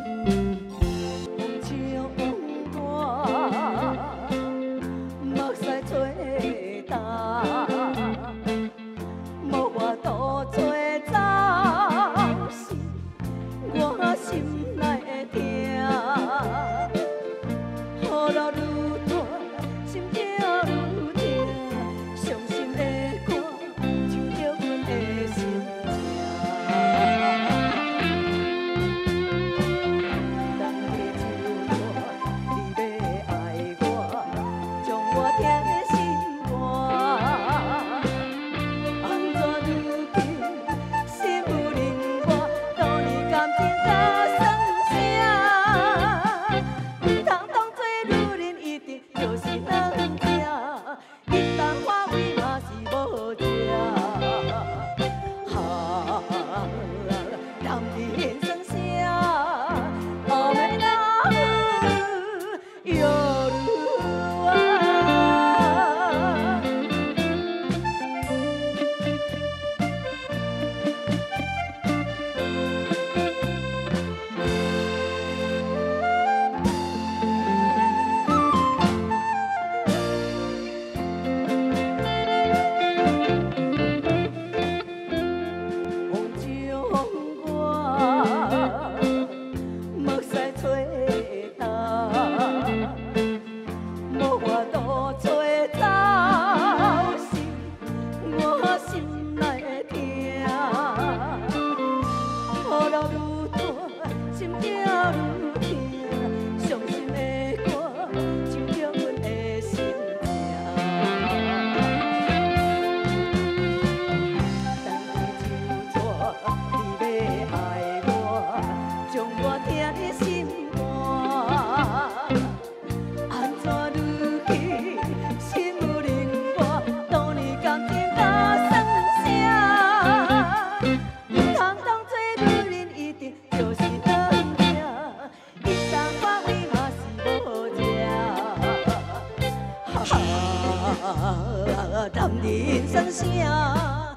Mm-hmm. Yo. 啊，十年算啊？